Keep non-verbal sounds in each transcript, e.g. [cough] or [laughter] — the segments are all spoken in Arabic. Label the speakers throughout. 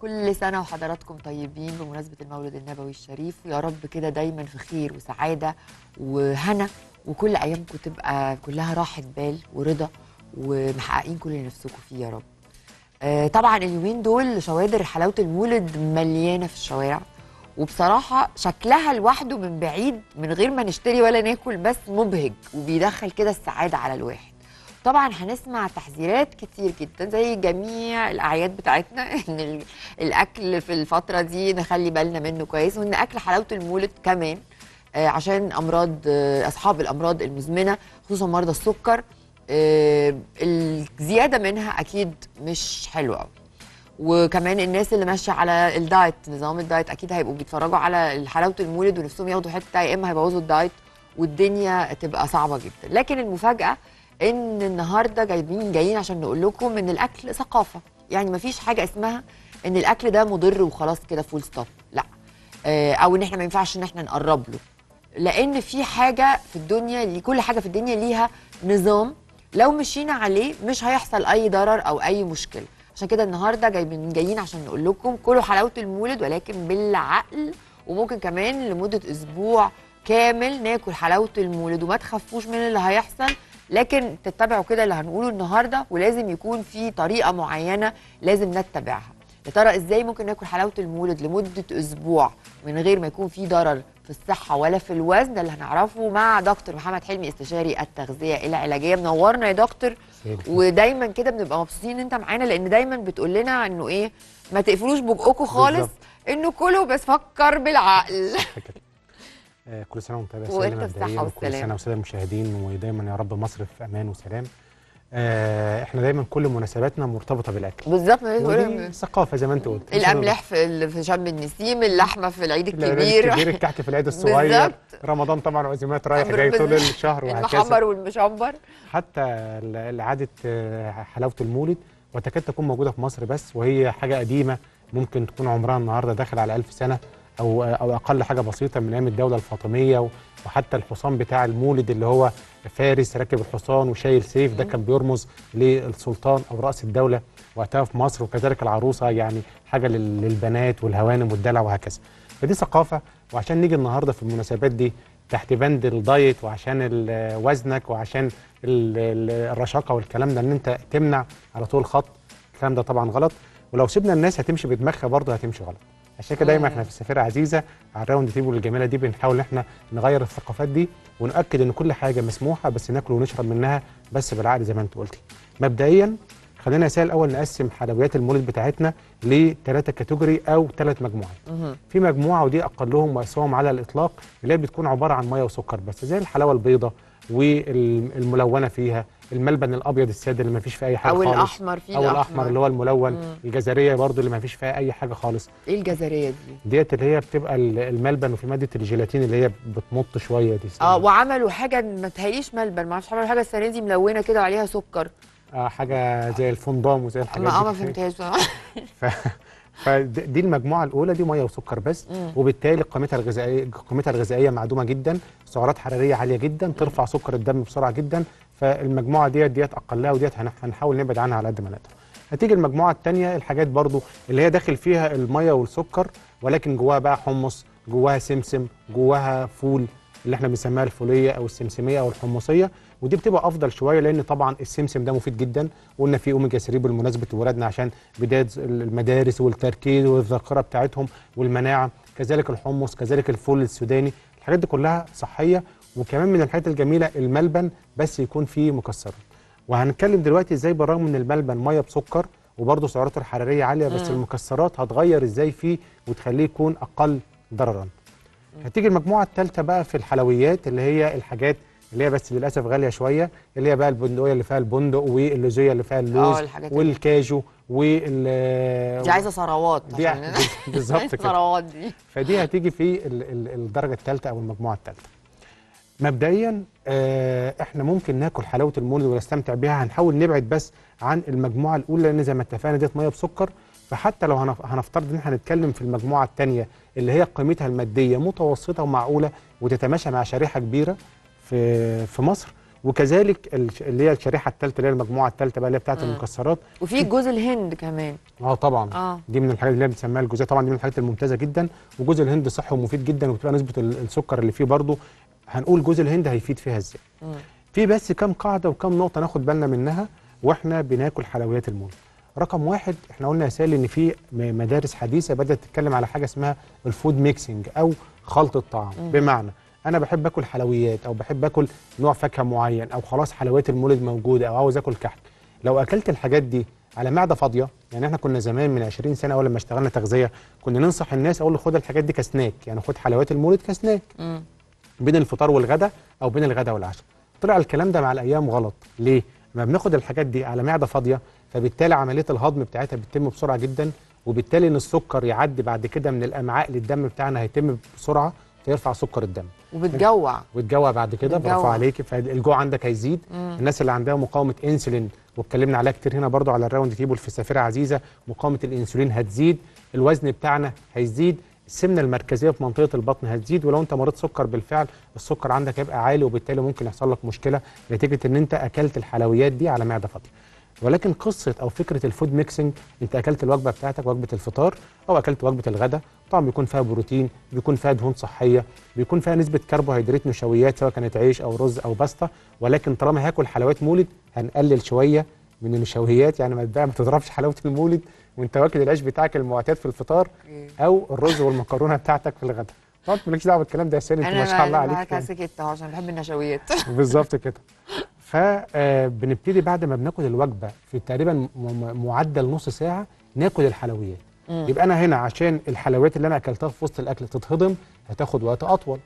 Speaker 1: كل سنة وحضراتكم طيبين بمناسبة المولد النبوي الشريف. ويا رب كده دايما في خير وسعادة وهنا وكل أيامكم تبقى كلها راحة بال ورضا ومحققين كل اللي نفسكم فيه يا رب. آه، طبعا اليومين دول شوادر حلاوة المولد مليانة في الشوارع وبصراحة شكلها لوحده من بعيد من غير ما نشتري ولا ناكل بس مبهج وبيدخل كده السعادة على الواحد. طبعا هنسمع تحذيرات كتير جدا زي جميع الأعياد بتاعتنا [laughs] إن ال- الأكل في الفترة دي نخلي بالنا منه كويس وإن أكل حلاوة المولد كمان آه، عشان أمراض آه، أصحاب الأمراض المزمنة خصوصا مرضى السكر آه، الزيادة منها أكيد مش حلوة قوي وكمان الناس اللي ماشية على ال diet نظام الدايت أكيد هيبقوا بيتفرجوا على حلاوه المولد ونفسهم ياخدوا حتة يا إما هيبوظوا ال diet والدنيا تبقى صعبة جدا. لكن المفاجأة إن النهارده جايبين جايين عشان نقول لكم إن الأكل ثقافة. يعني مفيش حاجة اسمها إن الأكل ده مضر وخلاص كده full stop لا. آه، أو إن إحنا ما ينفعش إن إحنا نقرب له. لأن في حاجة في الدنيا كل حاجة في الدنيا ليها نظام. لو مشينا عليه مش هيحصل أي ضرر أو أي مشكلة. عشان كده النهارده جايبين جايين عشان نقول لكم كلوا حلاوة المولد ولكن بالعقل. وممكن كمان لمدة أسبوع كامل ناكل حلاوة المولد وما تخافوش من اللي هيحصل لكن تتبعوا كده اللي هنقوله النهارده ولازم يكون في طريقة معينة لازم نتبعها. يا ترى إزاي ممكن ناكل حلاوة المولد لمدة أسبوع من غير ما يكون في ضرر في الصحة ولا في الوزن؟ ده اللي هنعرفه مع دكتور محمد حلمي استشاري التغذية العلاجية. منورنا يا دكتور. ودايما كده بنبقى مبسوطين إن أنت معانا لأن دايما بتقول لنا إنه إيه ما تقفلوش بقكم خالص. إنه كله بس فكر بالعقل. [laughs]
Speaker 2: كل سنة وانت بخير
Speaker 1: وانت
Speaker 2: مبدئياً، وكل
Speaker 1: والسلامة.
Speaker 2: سنة والساده المشاهدين ودايما يا رب مصر في أمان وسلام. آه، إحنا دايما كل مناسباتنا مرتبطة بالأكل.
Speaker 1: بالظبط ما
Speaker 2: ودي
Speaker 1: بقول
Speaker 2: ثقافة زي ما انت قلت.
Speaker 1: الاملاح في في شم النسيم اللحمة في العيد الكبير.
Speaker 2: الكبير الكحك في العيد [laughs] الصغير. رمضان طبعا عزومات رايح جاي طول. الشهر
Speaker 1: المحمر
Speaker 2: وهكذا
Speaker 1: والمشمر.
Speaker 2: حتى ال- عاده آه، حلاوة المولد. وتكاد تكون موجودة في مصر بس وهي حاجة قديمة ممكن تكون عمرها النهارده داخل على ألف سنة. أو أو أقل حاجة بسيطة من أيام الدولة الفاطمية وحتى الحصان بتاع المولد اللي هو فارس راكب الحصان وشايل سيف ده كان بيرمز للسلطان أو رأس الدولة وقتها في مصر وكذلك العروسة يعني حاجة لل- للبنات والهوانم والدلع وهكذا. فدي ثقافة وعشان نيجي النهارده في المناسبات دي تحت بند الدايت وعشان وزنك وعشان ال- ال- الرشاقة والكلام ده إن أنت تمنع على طول خط الكلام ده طبعا غلط. ولو سيبنا الناس هتمشي بدماغها برضه هتمشي غلط. عشان كده دايما إحنا في السفيره عزيزة على ال round table الجميلة دي بنحاول ان إحنا نغير الثقافات دي ونؤكد إن كل حاجة مسموحة بس ناكل ونشرب منها بس بالعقل زي ما أنت قلتي. مبدئيا خلينا نسال الأول نقسم حلويات المولد بتاعتنا لثلاثه category أو ثلاث مجموعات. في مجموعة ودي أقلهم واسواهم على الإطلاق اللي هي بتكون عبارة عن مية وسكر بس زي الحلاوة البيضاء والملونة فيها الملبن الأبيض السادة اللي ما فيش فيه أي حاجة
Speaker 1: أو
Speaker 2: خالص.
Speaker 1: الأحمر في
Speaker 2: أو الأحمر. اللي هو الملون. الجزرية برضو اللي ما فيش فيها أي حاجة خالص.
Speaker 1: إيه الجزرية دي؟
Speaker 2: ديت اللي هي بتبقى ال- الملبن وفي مادة الجيلاتين اللي هي بتمط شوية دي.
Speaker 1: آه وعملوا حاجة ما تهيأليش ملبن. ما أعرفش عملوا حاجة السنة دي ملونة كده وعليها سكر.
Speaker 2: آه حاجة زي الفندام وزي الحاجات
Speaker 1: ما آه ما
Speaker 2: دي.
Speaker 1: فهمتهاش. [laughs] [laughs]
Speaker 2: ف... فدي المجموعة الأولى دي مية وسكر بس.
Speaker 1: مم.
Speaker 2: وبالتالي قيمتها الغذائيه قيمتها الغذائية معدومة جدا. سعرات حرارية عالية جدا. ترفع سكر الدم بسرعة جدا. فالمجموعة ديت ديت أقلها وديت هن- هنحاول نبعد عنها على قد ما نقدر. هتيجي المجموعة الثانية الحاجات برضو اللي هي داخل فيها المية والسكر ولكن جواها بقى حمص جواها سمسم جواها فول اللي إحنا بنسميها الفولية أو السمسمية أو الحمصية. ودي بتبقى أفضل شوية لأن طبعا السمسم ده مفيد جدا قلنا فيه أوميجا 3 بالمناسبة ولادنا عشان بداية المدارس والتركيز والذاكرة بتاعتهم والمناعة. كذلك الحمص كذلك الفول السوداني. الحاجات دي كلها صحية وكمان من الحاجات الجميلة الملبن بس يكون فيه مكسرات وهنتكلم دلوقتي إزاي بالرغم من الملبن مية بسكر وبرضه سعراته الحرارية عالية بس
Speaker 1: مم.
Speaker 2: المكسرات هتغير إزاي فيه وتخليه يكون أقل ضررا. هتيجي المجموعة الثالثه بقى في الحلويات اللي هي الحاجات اللي هي بس للأسف غالية شوية اللي هي بقى البندقية اللي فيها البندق واللوزية اللي فيها اللوز
Speaker 1: اللي-
Speaker 2: والكاجو وال
Speaker 1: دي عايزة ثروات
Speaker 2: دي
Speaker 1: عشان [laughs]
Speaker 2: بالظبط [laughs] كده.
Speaker 1: ثروات دي.
Speaker 2: فدي هتيجي في ال- ال- الدرجة الثالثه أو المجموعة الثالثه مبدئيا آه، إحنا ممكن ناكل حلاوة المولد ونستمتع بيها. هنحاول نبعد بس عن المجموعة الأولى لأن زي ما اتفقنا ديت مية بسكر. فحتى لو هنف- هنفترض إن إحنا هنتكلم في المجموعة الثانية اللي هي قيمتها المادية متوسطة ومعقولة وتتماشى مع شريحة كبيرة في في مصر. وكذلك اللي هي الشريحة الثالثه اللي هي المجموعة الثالثه بقى اللي هي بتاعة
Speaker 1: مم.
Speaker 2: المكسرات.
Speaker 1: وفي جوز الهند كمان.
Speaker 2: آه طبعا.
Speaker 1: آه.
Speaker 2: دي من الحاجات اللي هي بنسميها الجوزية. طبعا دي من الحاجات الممتازة جدا. وجوز الهند صحي ومفيد جدا وبتبقى نسبة ال- السكر اللي فيه برضه هنقول جوز الهند هيفيد فيها
Speaker 1: إزاي.
Speaker 2: في بس كام قاعدة وكام نقطة ناخد بالنا منها وإحنا بناكل حلويات المولد رقم واحد إحنا قلنا يا سالي إن في مدارس حديثة بدأت تتكلم على حاجة اسمها ال food mixing أو خلط الطعام
Speaker 1: مم.
Speaker 2: بمعنى أنا بحب آكل حلويات أو بحب آكل نوع فاكهة معين أو خلاص حلويات المولد موجودة أو عاوز آكل كحك لو أكلت الحاجات دي على معدة فاضية يعني إحنا كنا زمان من 20 سنة أول لما اشتغلنا تغذية كنا ننصح الناس أقول له خد الحاجات دي كسناك يعني خد حلويات المولد كسناك
Speaker 1: مم.
Speaker 2: بين الفطار والغداء أو بين الغداء والعشاء. طلع الكلام ده مع الأيام غلط. ليه؟ ما بناخد الحاجات دي على معدة فاضية فبالتالي عملية الهضم بتاعتها بتتم بسرعة جدا وبالتالي إن السكر يعدي بعد كده من الأمعاء للدم بتاعنا هيتم بسرعة فيرفع سكر الدم.
Speaker 1: وبتجوع.
Speaker 2: وتجوع بعد كده. برافو عليكي فالجوع عندك هيزيد.
Speaker 1: مم.
Speaker 2: الناس اللي عندها مقاومة إنسولين واتكلمنا عليها كتير هنا برضو على ال round table في سفيره عزيزة مقاومة الإنسولين هتزيد الوزن بتاعنا هيزيد السمنة المركزية في منطقة البطن هتزيد ولو انت مريض سكر بالفعل السكر عندك هيبقى عالي وبالتالي ممكن يحصل لك مشكلة نتيجة إن انت أكلت الحلويات دي على معدة فاضية. ولكن قصة أو فكرة ال food mixing انت أكلت الوجبة بتاعتك وجبة الفطار أو أكلت وجبة الغداء طبعا بيكون فيها بروتين بيكون فيها دهون صحية بيكون فيها نسبة كربوهيدرات نشويات سواء كانت عيش أو رز أو باستا. ولكن طالما هاكل حلويات مولد هنقلل شوية من النشويات يعني ما تضربش حلاوة المولد وانت واكل العيش بتاعك المعتاد في الفطار أو الرز والمكرونة بتاعتك في الغداء طبعا مالكش دعوة بالكلام ده يا سالي انت ما شاء الله عليك
Speaker 1: معاك
Speaker 2: يعني.
Speaker 1: سكت أهو عشان بحب النشويات. [laughs]
Speaker 2: بالظبط كده. فبنبتدي بعد ما بناكل الوجبة في تقريبا معدل نص ساعة ناكل الحلويات. يبقى أنا هنا عشان الحلويات اللي أنا أكلتها في وسط الأكل تتهضم هتاخد وقت أطول.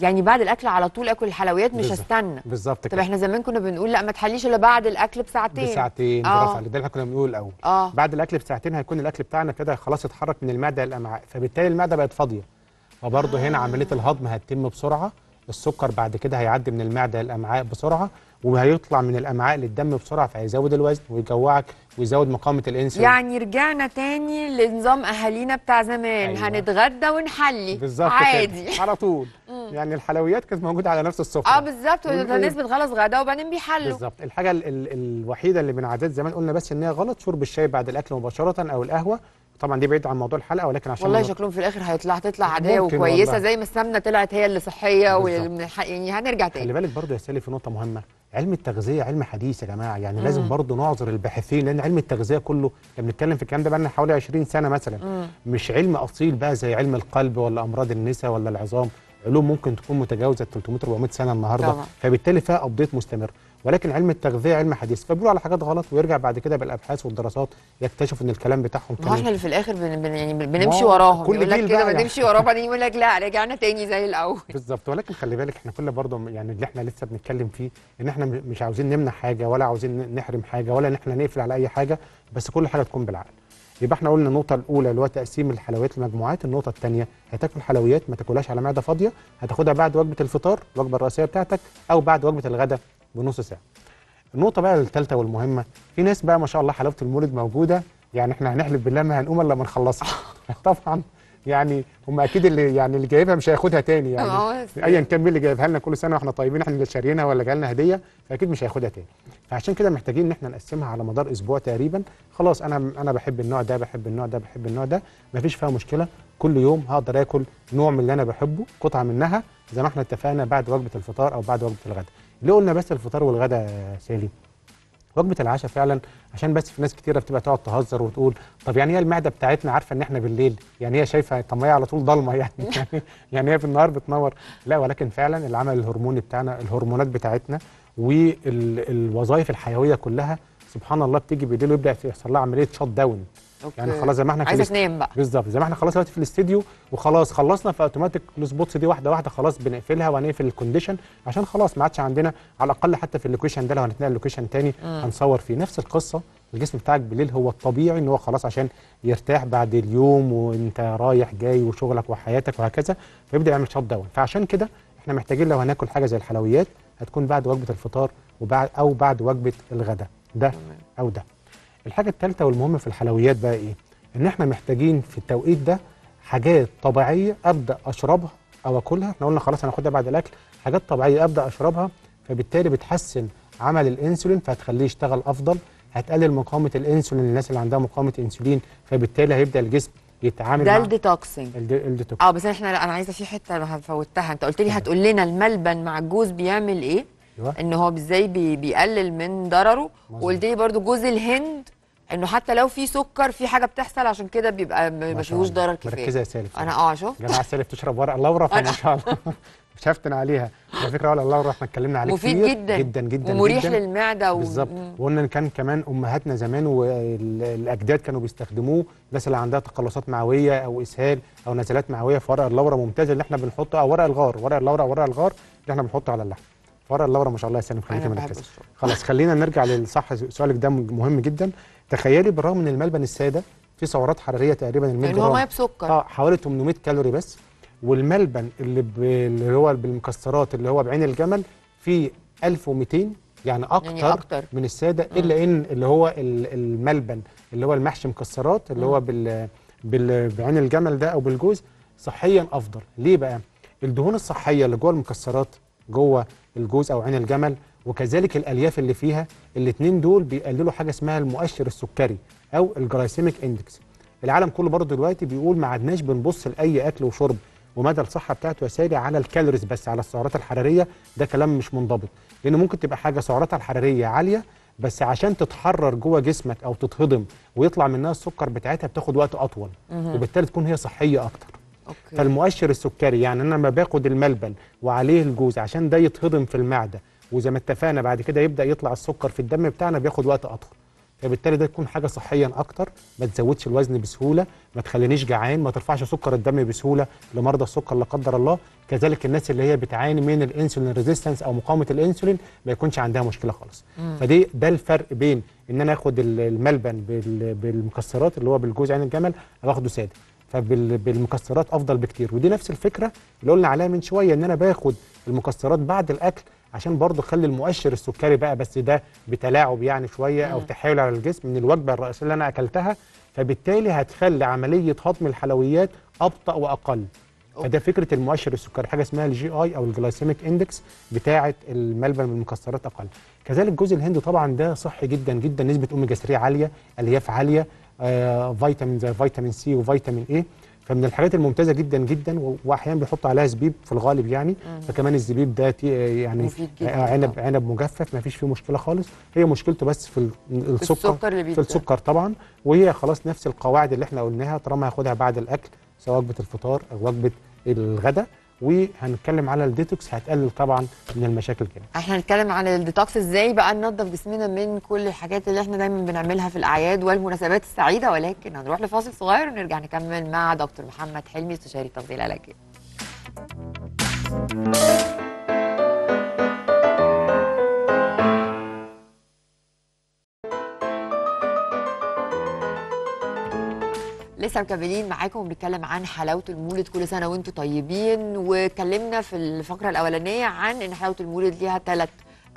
Speaker 1: يعني بعد الأكل على طول آكل الحلويات مش. هستنى.
Speaker 2: بالظبط
Speaker 1: طب
Speaker 2: كده.
Speaker 1: إحنا زمان كنا بنقول لأ ما تحليش إلا بعد الأكل بساعتين.
Speaker 2: بساعتين
Speaker 1: آه.
Speaker 2: برافو عليك ده اللي إحنا كنا بنقول الأول
Speaker 1: آه.
Speaker 2: بعد الأكل بساعتين هيكون الأكل بتاعنا ابتدى خلاص يتحرك من المعدة للامعاء فبالتالي المعدة بقت فاضية. فبرضه هنا عملية الهضم هتتم بسرعة. السكر بعد كده هيعدي من المعدة للامعاء بسرعة. وهيطلع من الامعاء للدم بسرعة فهيزود الوزن ويجوعك ويزود مقاومة الانسولين.
Speaker 1: يعني رجعنا تاني لنظام أهالينا بتاع زمان.
Speaker 2: أيوة.
Speaker 1: هنتغدى ونحلي.
Speaker 2: بالظبط
Speaker 1: عادي.
Speaker 2: كده [laughs] على طول. [laughs] يعني الحلويات كانت موجودة على نفس السفرة.
Speaker 1: آه بالظبط. الناس بتخلص غدا وبعدين بيحلوا.
Speaker 2: بالظبط. الحاجة ال ال الوحيدة اللي من عادات زمان قلنا بس إن هي غلط شرب الشاي بعد الأكل مباشرة أو القهوة طبعا دي بعيد عن موضوع الحلقة ولكن عشان
Speaker 1: والله شكلهم في الآخر هيطلع تطلع عاديه وكويسه. زي ما السمنه طلعت هي اللي
Speaker 2: صحية.
Speaker 1: واللي يعني هنرجع
Speaker 2: خلي
Speaker 1: تاني
Speaker 2: بالك برضه يا سالي في نقطة مهمة علم التغذية علم حديث يا جماعة يعني
Speaker 1: مم.
Speaker 2: لازم برضه نعذر الباحثين لأن علم التغذية كله إحنا بنتكلم في الكلام ده بقى حوالي 20 سنة مثلا
Speaker 1: مم.
Speaker 2: مش علم أصيل بقى زي علم القلب ولا أمراض النساء ولا العظام علوم ممكن تكون متجاوزة 300 400 سنة النهارده
Speaker 1: طبعا.
Speaker 2: فبالتالي فيها ابديت مستمر ولكن علم التغذية علم حديث. فبيقولوا على حاجات غلط ويرجع بعد كده بالأبحاث والدراسات يكتشف إن الكلام بتاعهم
Speaker 1: ما هو
Speaker 2: إحنا
Speaker 1: اللي في الآخر بن بن يعني بنمشي وراهم.
Speaker 2: كل
Speaker 1: يقول لك
Speaker 2: جيل
Speaker 1: كده
Speaker 2: يعني.
Speaker 1: بنمشي وراهم بعدين يقول لك لا رجعنا تاني زي الأول. [laughs]
Speaker 2: بالظبط. ولكن خلي بالك إحنا كل برضه يعني اللي إحنا لسه بنتكلم فيه إن إحنا مش عاوزين نمنع حاجة ولا عاوزين نحرم حاجة ولا إن إحنا نقفل على أي حاجة بس كل حاجة تكون بالعقل. يبقى إحنا قلنا النقطة الأولى اللي هو تقسيم الحلويات لمجموعات النقطة الثانية هتاكل حلويات ما تاكلهاش على معدة فاضية هتاخدها بعد وجبة الفطار الوجبه الرئيسية بتاعتك أو بعد وجبة الغداء. بنص ساعة. النقطة بقى الثالثه والمهمة في ناس بقى ما شاء الله حلاوة المولد موجودة يعني إحنا هنحلف بالله ما هنقوم إلا لما نخلصها. [laughs] طبعا يعني هم أكيد اللي يعني اللي جايبها مش هياخدها تاني يعني.
Speaker 1: آه
Speaker 2: ايا كان مين اللي جايبها لنا كل سنة وإحنا طيبين إحنا اللي شاريينها ولا جالنا هدية فأكيد مش هياخدها تاني. فعشان كده محتاجين إن إحنا نقسمها على مدار أسبوع تقريبا. خلاص أنا أنا بحب النوع ده بحب النوع ده بحب النوع ده مفيش فيها مشكلة. كل يوم هقدر آكل نوع من اللي أنا بحبه قطعة منها زي ما إحنا اتفقنا بعد وجبة الفطار أو بعد وجبة الغداء. ليه قلنا بس الفطار والغداء يا سالي وجبة العشاء فعلا عشان بس في ناس كتيرة بتبقى تقعد تهزر وتقول طب يعني هي المعدة بتاعتنا عارفة إن إحنا بالليل؟ يعني هي شايفة طب ما هي على طول ضلمة يعني. [laughs] يعني, يعني هي في النهار بتنور. لا ولكن فعلا العمل الهرموني بتاعنا الهرمونات بتاعتنا والوظائف الحيوية كلها سبحان الله بتيجي بالليل ويبدأ يحصل لها عملية shut down يعني
Speaker 1: okay.
Speaker 2: خلاص زي ما إحنا في عايزة
Speaker 1: تنام بقى.
Speaker 2: بالظبط زي ما إحنا خلاص دلوقتي في الاستديو وخلاص خلصنا ف automatic ال spots دي واحدة واحدة خلاص بنقفلها وهنقفل ال condition عشان خلاص ما عادش عندنا على الأقل حتى في ال location ده لو هنتنقل location تاني
Speaker 1: مم.
Speaker 2: هنصور فيه. نفس القصة الجسم بتاعك بالليل هو الطبيعي إن هو خلاص عشان يرتاح بعد اليوم وإنت رايح جاي وشغلك وحياتك وهكذا فيبدأ يعمل shut down. فعشان كده إحنا محتاجين لو هناكل حاجة زي الحلويات هتكون بعد وجبة الفطار وبعد أو بعد وجبة الغداء. ده أو ده. الحاجة الثالثه والمهمه في الحلويات بقى إيه؟ إن إحنا محتاجين في التوقيت ده حاجات طبيعية أبدأ أشربها أو أكلها. إحنا قلنا خلاص هناخدها بعد الأكل. حاجات طبيعية أبدأ أشربها فبالتالي بتحسن عمل الإنسولين فهتخليه يشتغل أفضل. هتقلل مقاومة الإنسولين للناس اللي عندها مقاومة إنسولين فبالتالي هيبدأ الجسم يتعامل
Speaker 1: ده
Speaker 2: مع
Speaker 1: ال
Speaker 2: detoxing ال
Speaker 1: de- ال detox آه بس إحنا لا أنا عايزة في حتة فوتها أنت قلت لي هتقول لنا الملبن مع الجوز بيعمل إيه؟
Speaker 2: أيوه.
Speaker 1: إن هو إزاي بي بيقلل من ضرره. وقلت لي برضو جوز الهند انه حتى لو في سكر في حاجة بتحصل عشان كده بيبقى ما فيهوش
Speaker 2: الله.
Speaker 1: ضرر كفاية.
Speaker 2: مركزه يا سالف.
Speaker 1: أنا آه شفت.
Speaker 2: جماعة سالف تشرب ورق اللورا فما شاء الله. [laughs] مش هفتن عليها. على فكرة ورق اللورا إحنا اتكلمنا عليه
Speaker 1: مفيد
Speaker 2: كتير.
Speaker 1: جدا.
Speaker 2: جدا جدا
Speaker 1: ومريح
Speaker 2: جدا.
Speaker 1: للمعدة و...
Speaker 2: بالظبط. وقلنا إن كان كمان أمهاتنا زمان والأجداد كانوا بيستخدموه الناس اللي عندها تقلصات معوية أو إسهال أو نزلات معوية فورق اللورا ممتاز اللي إحنا بنحطه أو ورق الغار ورق اللورا أو ورق الغار اللي إحنا بنحطه على اللحم. ورق اللورا ما شاء الله يا سالم خليكي مركزه
Speaker 1: الشرب
Speaker 2: خلاص خلينا نرجع للصح. سؤالك ده مهم جدا. تخيلي بالرغم ان الملبن الساده فيه سعرات حراريه تقريبا ال 100
Speaker 1: لأن هو مية بسكر.
Speaker 2: آه حوالي 800 كالوري بس. والملبن اللي ب... اللي هو بالمكسرات اللي هو بعين الجمل فيه 1200 يعني أكتر,
Speaker 1: يعني أكتر.
Speaker 2: من الساده إلا إن اللي هو ال- الملبن اللي هو المحشي مكسرات اللي هو بال... بال... بعين الجمل ده أو بالجوز صحيا أفضل. ليه بقى؟ الدهون الصحية اللي جوه المكسرات جوه الجوز أو عين الجمل وكذلك الألياف اللي فيها الاثنين دول بيقللوا حاجة اسمها المؤشر السكري أو ال glycemic index. العالم كله برضه دلوقتي بيقول ما عدناش بنبص لأي أكل وشرب ومدى الصحة بتاعته يا سالي على ال calories بس على السعرات الحرارية ده كلام مش منضبط. لأن ممكن تبقى حاجة سعراتها الحرارية عالية بس عشان تتحرر جوه جسمك أو تتهضم ويطلع منها السكر بتاعتها بتاخد وقت أطول وبالتالي تكون هي صحية أكتر.
Speaker 1: Okay.
Speaker 2: فالمؤشر السكري يعني أنا لما باخد الملبن وعليه الجوز عشان ده يتهضم في المعدة وزي ما اتفقنا بعد كده يبدأ يطلع السكر في الدم بتاعنا بياخد وقت أطول. فبالتالي ده تكون حاجة صحيا أكتر ما تزودش الوزن بسهولة ما تخلينيش جعان ما ترفعش سكر الدم بسهولة لمرضى السكر لا قدر الله. كذلك الناس اللي هي بتعاني من ال insulin resistance أو مقاومة الإنسولين ما يكونش عندها مشكلة خالص. فدي ده الفرق بين إن أنا آخد ال- الملبن بال- بالمكسرات اللي هو بالجوز عين الجمل أو آخده سادة. فبالمكسرات أفضل بكتير. ودي نفس الفكرة اللي قلنا عليها من شوية إن أنا باخد المكسرات بعد الأكل عشان برضه اخلي المؤشر السكري بقى بس ده بتلاعب يعني شوية أو تحايل على الجسم من الوجبة الرئيسية اللي أنا أكلتها فبالتالي هتخلي عملية هضم الحلويات أبطأ وأقل. فده فكرة المؤشر السكري حاجة اسمها ال GI أو ال glycemic index بتاعه الملبن من المكسرات أقل. كذلك جوز الهند طبعا ده صحي جدا جدا نسبة أوميجا 3 عالية ألياف عالية آه فيتامين زي فيتامين C وفيتامين E فمن الحاجات الممتازة جدا جدا واحيانا بيحطوا عليها زبيب في الغالب يعني فكمان الزبيب ده يعني آه، عنب
Speaker 1: طبعاً.
Speaker 2: عنب مجفف ما فيش فيه مشكلة خالص هي مشكلته بس في ال- السكر
Speaker 1: السكر اللي
Speaker 2: في. السكر طبعا وهي خلاص نفس القواعد اللي إحنا قلناها طالما هاخدها بعد الأكل سواء وجبة الفطار أو وجبة الغداء وهنتكلم على الديتوكس هتقلل طبعا من المشاكل كده
Speaker 1: إحنا هنتكلم عن الديتوكس إزاي بقى ننظف جسمنا من كل الحاجات اللي إحنا دايما بنعملها في الأعياد والمناسبات السعيدة. ولكن هنروح لفاصل صغير ونرجع نكمل مع دكتور محمد حلمي استشاري التغذيه العلاجيه لسه مكملين معاكم وبنتكلم عن حلاوة المولد كل سنة وأنتم طيبين. واتكلمنا في الفقرة الأولانية عن إن حلاوة المولد ليها ثلاث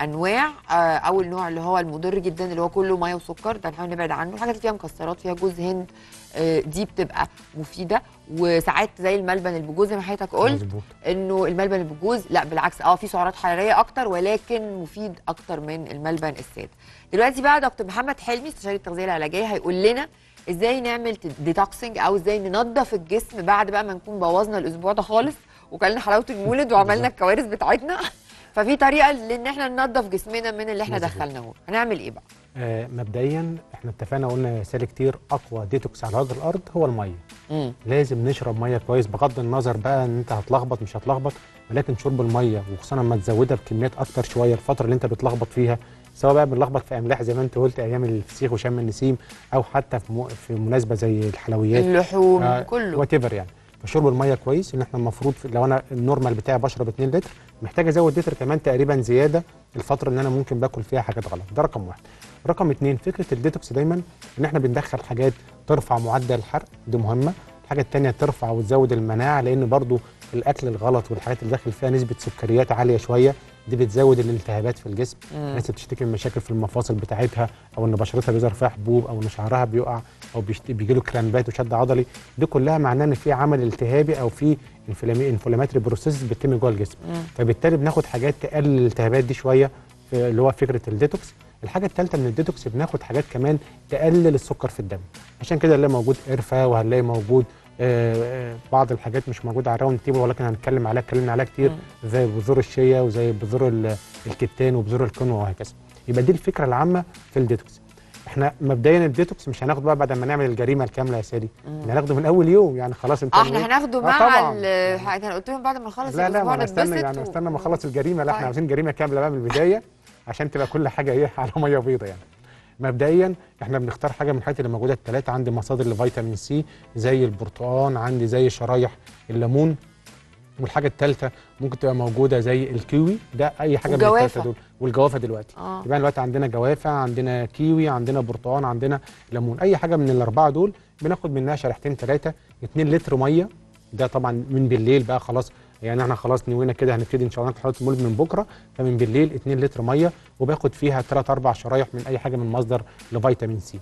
Speaker 1: أنواع. آه، أول نوع اللي هو المضر جدا اللي هو كله مية وسكر ده نحاول نبعد عنه. الحاجات اللي فيها مكسرات فيها جوز هند آه، دي بتبقى مفيدة. وساعات زي الملبن اللي بجوز زي ما حضرتك قلت إنه الملبن اللي بالجوز لا بالعكس آه في سعرات حرارية أكتر ولكن مفيد أكتر من الملبن الساده دلوقتي بقى دكتور محمد حلمي استشاري التغذية العلاجية هيقول لنا إزاي نعمل detoxing أو إزاي ننظف الجسم بعد بقى ما نكون بوظنا الأسبوع ده خالص وكلنا حلاوة المولد وعملنا الكوارث بتاعتنا. [laughs] ففي طريقة لأن إحنا ننظف جسمنا من اللي
Speaker 2: إحنا.
Speaker 1: دخلناه هنعمل إيه بقى؟
Speaker 2: آه مبدئيا إحنا اتفقنا قلنا يا سالي كتير اقوى ديتوكس على وجه الأرض هو المية.
Speaker 1: امم
Speaker 2: لازم نشرب مية كويس. بغض النظر بقى إن أنت هتلخبط مش هتلخبط ولكن شرب المية وخصوصا لما تزودها بكميات أكتر شوية الفترة اللي أنت بتلخبط فيها سواء بقى بنلخبط في املاح زي ما انت قلت أيام الفسيخ وشم النسيم أو حتى في, م... في مناسبة زي الحلويات.
Speaker 1: اللحوم
Speaker 2: آه،
Speaker 1: كله.
Speaker 2: Whatever يعني. فشرب المية كويس إن إحنا المفروض لو أنا ال normal بتاعي بشرب 2 لتر محتاج أزود لتر كمان تقريبا زيادة الفترة اللي أنا ممكن باكل فيها حاجات غلط. ده رقم واحد. رقم اتنين فكرة الديتوكس دايما إن إحنا بندخل حاجات ترفع معدل الحرق دي مهمة. الحاجة التانية ترفع وتزود المناعة لأن برضو الأكل الغلط والحاجات اللي داخل فيها نسبة سكريات عالية شوية دي بتزود الالتهابات في الجسم. الناس اللي بتشتكي من مشاكل في المفاصل بتاعتها أو إن بشرتها بيظهر فيها حبوب أو إن شعرها بيقع أو بيجي له cramp ات وشد عضلي دي كلها معناه إن في عمل التهابي أو في inflammatory process بتتم جوه الجسم
Speaker 1: مم.
Speaker 2: فبالتالي بناخد حاجات تقلل الالتهابات دي شوية في- اللي هو فكرة الديتوكس الحاجة الثالثه من الديتوكس بناخد حاجات كمان تقلل السكر في الدم عشان كده هنلاقي موجود قرفة وهنلاقي موجود آه، آه، بعض الحاجات مش موجودة على ال round table ولكن هنتكلم عليها اتكلمنا عليها كتير. زي بذور الشيا وزي بذور ال- الكتان وبذور الكينوا وهكذا يبقى دي الفكرة العامة في الديتوكس إحنا مبدئيا الديتوكس مش هناخده بقى بعد ما نعمل الجريمة الكاملة يا سيدي. إحنا هناخده من أول يوم يعني خلاص انت
Speaker 1: آه إحنا هناخده
Speaker 2: آه
Speaker 1: مع حاجة أنا قلت لهم بعد ما نخلص
Speaker 2: لا لا ما استنى يعني استنى ما أخلص الجريمة لا إحنا
Speaker 1: طيب.
Speaker 2: عاوزين جريمة كاملة بقى من البداية عشان تبقى كل حاجة إيه على مية بيضاء يعني مبدئيا إحنا بنختار حاجة من الحاجات اللي موجودة الثلاثه عندي مصادر لفيتامين C زي البرتقال عندي زي شرايح الليمون والحاجة الثالثه ممكن تبقى موجودة زي الكيوي ده أي حاجة من. الثلاثه دول. والجوافة دلوقتي.
Speaker 1: آه.
Speaker 2: يبقى دلوقتي عندنا جوافة عندنا كيوي عندنا برتقال عندنا ليمون. أي حاجة من الأربعة دول بناخد منها شريحتين ثلاثة 2 لتر مية. ده طبعا من بالليل بقى خلاص يعني إحنا خلاص نوينا كده هنبتدي إن شاء الله حلقه المولد من بكرة فمن بالليل 2 لتر مية وباخد فيها 3 4 شرايح من أي حاجة من مصدر لفيتامين سي.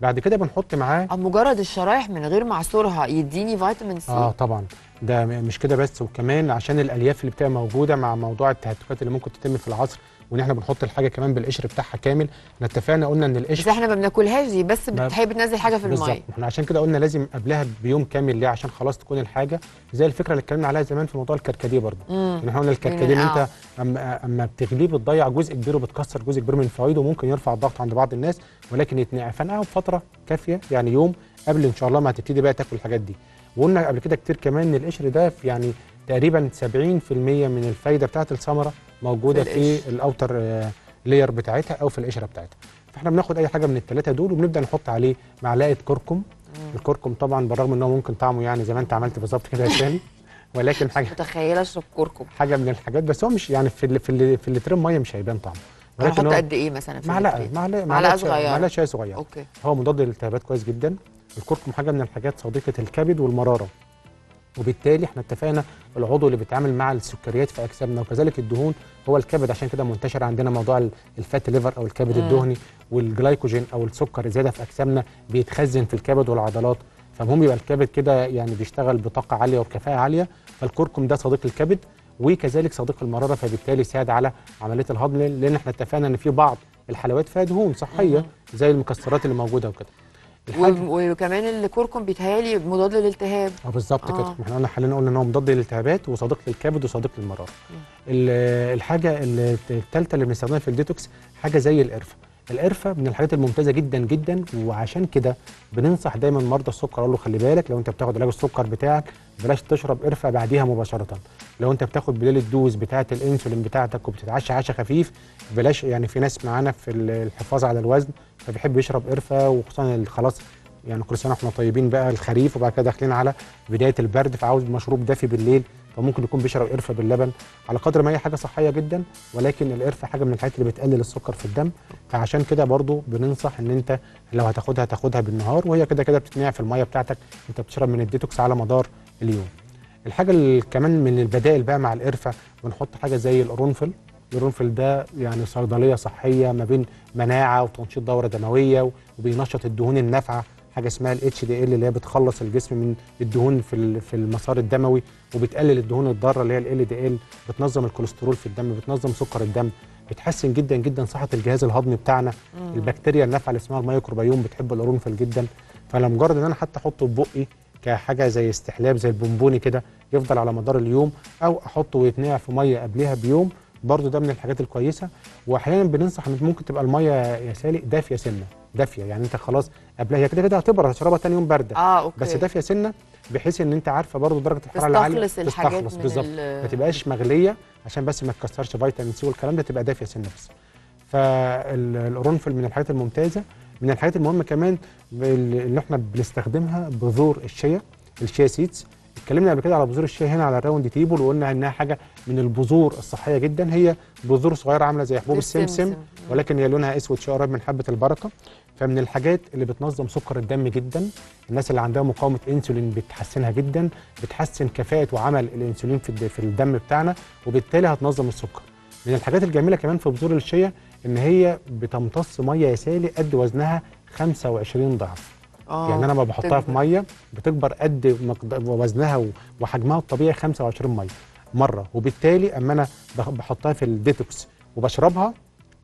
Speaker 2: بعد كده بنحط معاه
Speaker 1: مجرد الشرايح من غير ما اعصرها يديني فيتامين سي؟
Speaker 2: آه طبعا. ده مش كده بس وكمان عشان الألياف اللي بتبقى موجودة مع موضوع التهتكات اللي ممكن تتم في العصر وإن إحنا بنحط الحاجة كمان بالقشر بتاعها كامل. إحنا اتفقنا قلنا إن القشر
Speaker 1: بس إحنا ما بناكلهاش دي بس بتحب بتنزل حاجة في
Speaker 2: بالظبط.
Speaker 1: الميه
Speaker 2: إحنا عشان كده قلنا لازم قبلها بيوم كامل ليه؟ عشان خلاص تكون الحاجة زي الفكرة اللي اتكلمنا عليها زمان في موضوع الكركديه برضه. إحنا قلنا الكركديه
Speaker 1: إن.
Speaker 2: أنت اما أما بتغليه بتضيع جزء كبير وبتكسر جزء كبير من فوائده وممكن يرفع الضغط عند بعض الناس ولكن يتنقع. فنقعه فترة كافية يعني يوم قبل إن شاء الله ما هتبتدي بقى تاكل الحاجات دي. وقلنا قبل كده كتير كمان إن القشر ده يعني تقريبا 70% من الفايدة بتاعت الثمرة. موجودة
Speaker 1: في.
Speaker 2: الأوتر لاير بتاعتها أو في القشرة بتاعتها. فإحنا بناخد أي حاجة من الثلاثه دول وبنبدأ نحط عليه معلقة كركم. الكركم طبعا بالرغم ان هو ممكن طعمه يعني زي ما أنت عملت بالظبط كده يا [laughs] ولكن حاجة
Speaker 1: متخيلة أشرب كركم.
Speaker 2: حاجة من الحاجات بس هو مش يعني في ال في ال في اللترين مية مش هيبان طعمه.
Speaker 1: هنحط
Speaker 2: هو
Speaker 1: قد إيه مثلا في
Speaker 2: معلقة؟
Speaker 1: معلقة
Speaker 2: معلقة
Speaker 1: صغيرة.
Speaker 2: معلقة شاي صغيرة.
Speaker 1: okay.
Speaker 2: هو مضاد للالتهابات كويس جدا. الكركم حاجة من الحاجات صديقة الكبد والمرارة. وبالتالي إحنا اتفقنا العضو اللي بيتعامل مع السكريات في أجسامنا وكذلك الدهون هو الكبد عشان كده منتشر عندنا موضوع ال- ال fatty liver أو الكبد
Speaker 1: مم.
Speaker 2: الدهني والجلايكوجين أو السكر زيادة في أجسامنا بيتخزن في الكبد والعضلات فالمهم يبقى الكبد كده يعني بيشتغل بطاقة عالية وبكفاءة عالية فالكركم ده صديق الكبد وكذلك صديق المرارة فبالتالي يساعد على عملية الهضم لأن إحنا اتفقنا إن في بعض الحلويات فيها دهون
Speaker 1: صحية.
Speaker 2: زي المكسرات اللي موجودة وكده
Speaker 1: وكمان الكركم بيتهيألي مضاد للالتهاب.
Speaker 2: آه بالظبط
Speaker 1: آه.
Speaker 2: كده. ما إحنا قلنا حاليا قلنا إن هو مضاد للالتهابات وصديق للكبد وصديق للمراره ال- الحاجة الثالثه اللي بنستخدمها في الديتوكس حاجة زي القرفة. القرفة من الحاجات الممتازة جدا جدا وعشان كده بننصح دايما مرضى السكر أقول له خلي بالك لو انت بتاخد علاج السكر بتاعك بلاش تشرب قرفة بعديها مباشرة. لو انت بتاخد بالليل الدوز بتاعة الانسولين بتاعتك وبتتعشى عشاء خفيف بلاش يعني في ناس معانا في ال- الحفاظ على الوزن فبيحب يشرب قرفة وخصوصا خلاص يعني كل سنة وإحنا طيبين بقى الخريف وبعد كده داخلين على بداية البرد فعاوز مشروب دافي بالليل فممكن يكون بيشرب قرفة باللبن. على قدر ما هي حاجة صحية جدا ولكن القرفة حاجة من الحاجات اللي بتقلل السكر في الدم. فعشان كده برضو بننصح إن أنت لو هتاخدها تاخدها بالنهار وهي كده كده بتتنقع في المية بتاعتك. أنت بتشرب من الديتوكس على مدار اليوم. الحاجة اللي كمان من البدائل بقى مع القرفة بنحط حاجة زي القرنفل. القرنفل ده يعني صيدلية صحية ما بين مناعة وتنشيط دورة دموية وبينشط الدهون النافعة حاجة اسمها ال HDL اللي هي بتخلص الجسم من الدهون في في المسار الدموي وبتقلل الدهون الضارة اللي هي ال LDL بتنظم الكوليسترول في الدم بتنظم سكر الدم بتحسن جدا جدا صحة الجهاز الهضمي بتاعنا. البكتيريا النافعة اللي اسمها الميكروبيوم بتحب القرنفل جدا. فلمجرد إن أنا حتى أحطه في بقي كحاجة زي استحلاب زي البونبوني كده يفضل على مدار اليوم أو أحطه ويتنقع في مية قبلها بيوم برضو ده من الحاجات الكويسة. وأحيانا بننصح إن ممكن تبقى المية يا سالي دافية سنة. دافية يعني أنت خلاص قبلها هي كده كده هتبرد هتشربها تاني يوم باردة.
Speaker 1: آه okay.
Speaker 2: بس دافية سنة بحيث إن أنت عارفة برضو درجة الحرارة العالية.
Speaker 1: تستخلص الحاجات
Speaker 2: بالظبط.
Speaker 1: ال-
Speaker 2: ما تبقاش مغلية عشان بس ما تكسرش فيتامين سي والكلام ده تبقى دافية سنة بس. فالقرنفل من الحاجات الممتازة. من الحاجات المهمة كمان اللي إحنا بنستخدمها بذور الشيا ال chia seeds. اتكلمنا قبل كده على بذور الشيا هنا على ال round table وقلنا انها حاجة من البذور الصحية جدا. هي بذور صغيرة عاملة زي حبوب السمسم. ولكن هي لونها أسود شوية قريب من حبة البركة. فمن الحاجات اللي بتنظم سكر الدم جدا الناس اللي عندها مقاومة إنسولين بتحسنها جدا بتحسن كفاءة وعمل الإنسولين في في الدم بتاعنا وبالتالي هتنظم السكر. من الحاجات الجميلة كمان في بذور الشيا إن هي بتمتص مية يا سالي قد وزنها 25 ضعف.
Speaker 1: آه
Speaker 2: يعني أنا لما بحطها في. مية بتكبر قد وزنها وحجمها الطبيعي 25 مية مرة. وبالتالي أما أنا بح- بحطها في الديتوكس وبشربها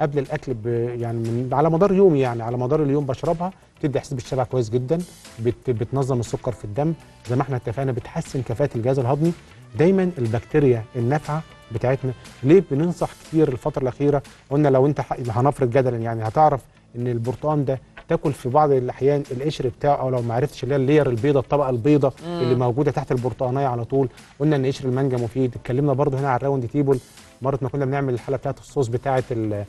Speaker 2: قبل الأكل ب يعني من على مدار يومي يعني على مدار اليوم بشربها بتدي احساس بالشبع كويس جدا بت بتنظم السكر في الدم. زي ما إحنا اتفقنا بتحسن كفاءة الجهاز الهضمي. دايما البكتيريا النافعة بتاعتنا. ليه بننصح كتير الفترة الأخيرة؟ قلنا لو أنت هنفرض جدلا يعني هتعرف إن البرتقال ده تاكل في بعض الأحيان القشر بتاعه أو لو ما عرفتش اللي هي ال layer البيضة الطبقة البيضة اللي موجودة تحت البرتقانية على طول. قلنا إن قشر المانجا مفيد. اتكلمنا برضو هنا على ال round table. مرة ما كنا بنعمل الحلقة بتاعت الصوص بتاعت ال-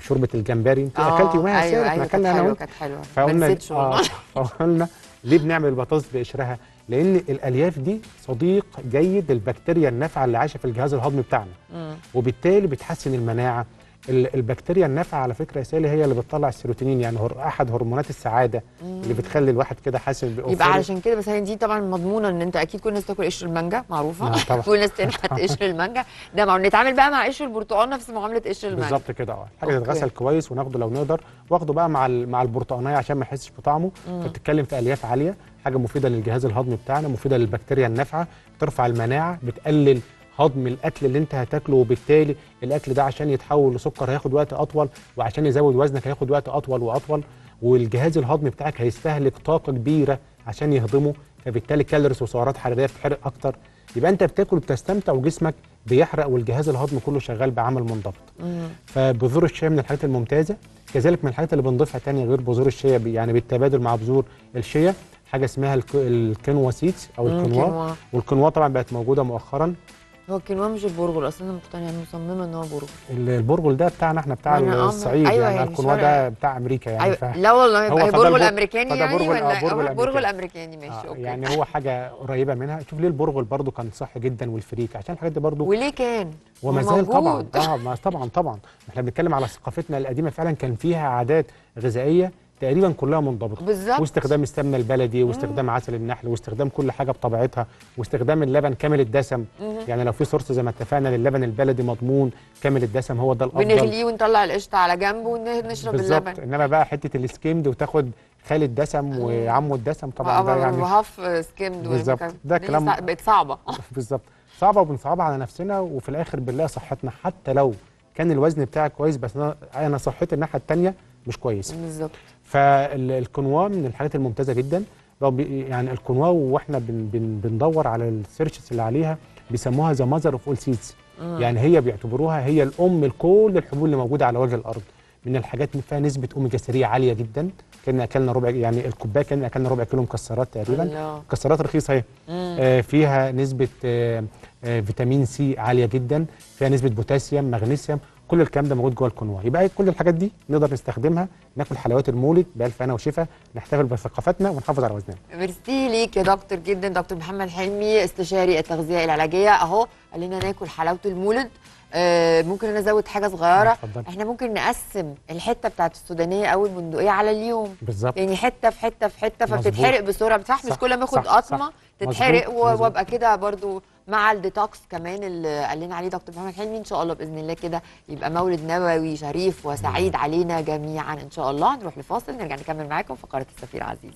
Speaker 2: شوربة الجمبري. انت
Speaker 1: آه،
Speaker 2: اكلت سيرك،
Speaker 1: أيوه كانت
Speaker 2: أكلنا
Speaker 1: أنا وأنت. ما
Speaker 2: فقلنا
Speaker 1: نسيتش والله. [laughs]
Speaker 2: فقلنا ليه بنعمل البطاطس بقشرها؟ لأن الألياف دي صديق جيد للبكتيريا النافعة اللي عايشة في الجهاز الهضمي بتاعنا.
Speaker 1: مم.
Speaker 2: وبالتالي بتحسن المناعة ال- البكتيريا النافعة على فكرة يا سالي هي اللي بتطلع السيروتونين يعني هر أحد هرمونات السعادة اللي بتخلي الواحد كده حاسس
Speaker 1: يبقى
Speaker 2: ب euphoria.
Speaker 1: علشان كده بس هي دي طبعا مضمونة إن أنت أكيد كل الناس تاكل قشر المانجا معروفة.
Speaker 2: آه، طبعا. [laughs]
Speaker 1: كل الناس تنحت قشر المانجا. ده مع نتعامل بقى مع قشر البرتقال نفس معاملة قشر المانجا.
Speaker 2: بالظبط كده آه.
Speaker 1: حاجة.
Speaker 2: تتغسل كويس وناخده لو نقدر. واخده بقى مع مع البرتقانية عشان ما يحسش بطعمه. فبتتكلم في ألياف عالية. حاجة مفيدة للجهاز الهضمي بتاعنا مفيدة للبكتيريا النافعة. بترفع المناعة بتقلل هضم الأكل اللي أنت هتاكله وبالتالي الأكل ده عشان يتحول لسكر هياخد وقت أطول وعشان يزود وزنك هياخد وقت أطول وأطول والجهاز الهضمي بتاعك هيستهلك طاقة كبيرة عشان يهضمه فبالتالي calories وسعرات حرارية بتتحرق أكتر يبقى أنت بتاكل وبتستمتع وجسمك بيحرق والجهاز الهضمي كله شغال بعمل منضبط. فبذور الشيا من الحاجات الممتازة كذلك من الحاجات اللي بنضيفها تانية غير بذور الشيا يعني بالتبادل مع بذور الشيا حاجة اسمها الك- ال quinoa
Speaker 1: seeds
Speaker 2: أو
Speaker 1: كينوا.
Speaker 2: والكينوا طبعا بقت موجودة مؤخرا
Speaker 1: هو الكينوا مش البرغل أصلا أنا مقتنعه أنا مصممة إن هو برغل.
Speaker 2: ال- البرغل ده بتاعنا إحنا بتاع
Speaker 1: آه،
Speaker 2: الصعيد
Speaker 1: أيوة
Speaker 2: يعني
Speaker 1: يعني
Speaker 2: الكينوا
Speaker 1: مش
Speaker 2: ده بتاع أمريكا يعني ف...
Speaker 1: لا والله
Speaker 2: هو البر- أمريكاني
Speaker 1: يعني
Speaker 2: برغل- آه،
Speaker 1: ولا
Speaker 2: برغل
Speaker 1: آه، برغل.
Speaker 2: أمريكاني؟
Speaker 1: ماشي
Speaker 2: آه
Speaker 1: okay.
Speaker 2: يعني هو حاجة قريبة منها. شوف ليه البرغل برضو كان صحي جدا والفريك عشان الحاجات دي برضو
Speaker 1: وليه كان؟
Speaker 2: وما زال طبعا. آه طبعا طبعا. إحنا بنتكلم على ثقافتنا القديمة فعلا كان فيها عادات غذائية تقريبا كلها منضبطة.
Speaker 1: بالظبط.
Speaker 2: واستخدام السمنة البلدي واستخدام عسل النحل واستخدام كل حاجة بطبيعتها واستخدام اللبن كامل الدسم.
Speaker 1: مم.
Speaker 2: يعني لو في source زي ما اتفقنا للبن البلدي مضمون كامل الدسم هو ده الأفضل.
Speaker 1: بنغليه ونطلع القشطة على جنب ونشرب
Speaker 2: بالظبط.
Speaker 1: اللبن.
Speaker 2: إنما بقى حتة ال skimmed وتاخد خالي الدسم وعمه الدسم طبعا ده يعني
Speaker 1: وهاف سكيمد
Speaker 2: بالظبط. ده كلام-
Speaker 1: بقت صعبة. [laughs]
Speaker 2: بالظبط. صعبة وبنصعبها على نفسنا وفي الآخر بنلاقي صحتنا. حتى لو كان الوزن بتاعك كويس بس أنا أنا صحتي الناحية الثانية مش كويسة.
Speaker 1: بالظبط.
Speaker 2: فالكينوا من الحاجات الممتازة جدا. يعني الكينوا وإحنا بن بن بندور على ال searches اللي عليها بيسموها the mother of all seeds يعني هي بيعتبروها هي الأم لكل الحبوب اللي موجودة على وجه الأرض. من الحاجات اللي فيها نسبة اوميجا 3 عالية جدا. كنا أكلنا ربع يعني الكوباية كنا أكلنا ربع كيلو مكسرات تقريبا. مكسرات رخيصة اهي. آه، فيها نسبة آه، آه، فيتامين سي عالية جدا. فيها نسبة بوتاسيوم مغنيسيوم. كل الكلام ده موجود جوه الكينوا يبقى كل الحاجات دي نقدر نستخدمها ناكل حلويات المولد بألف هنا وشفا نحتفل بثقافتنا ونحافظ على وزننا.
Speaker 1: ميرسي ليك يا دكتور جدا دكتور محمد حلمي استشاري التغذية العلاجية. أهو قال لنا ناكل حلاوة المولد. آه ممكن أنا أزود حاجة صغيرة؟
Speaker 2: اتفضل.
Speaker 1: إحنا ممكن نقسم الحتة بتاعت السودانية أو البندقيه على اليوم.
Speaker 2: بالظبط.
Speaker 1: يعني حتة في حتة في
Speaker 2: حتة.
Speaker 1: فبتتحرق بسرعة. صح؟ مش كل ما اخد
Speaker 2: قطمة.
Speaker 1: تتحرق. وأبقى كده برضو مع الديتوكس كمان اللي قال لنا عليه دكتور محمد حلمي إن شاء الله بإذن الله كده يبقى مولد نبوي شريف وسعيد علينا جميعا إن شاء الله. نروح لفاصل نرجع نكمل معاكم. فقرة السفير عزيز.